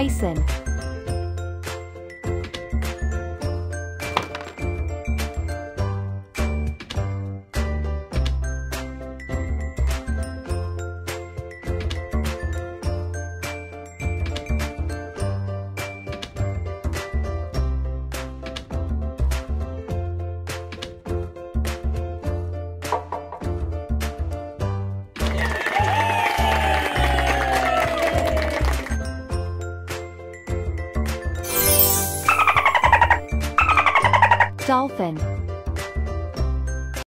Bison. Dolphin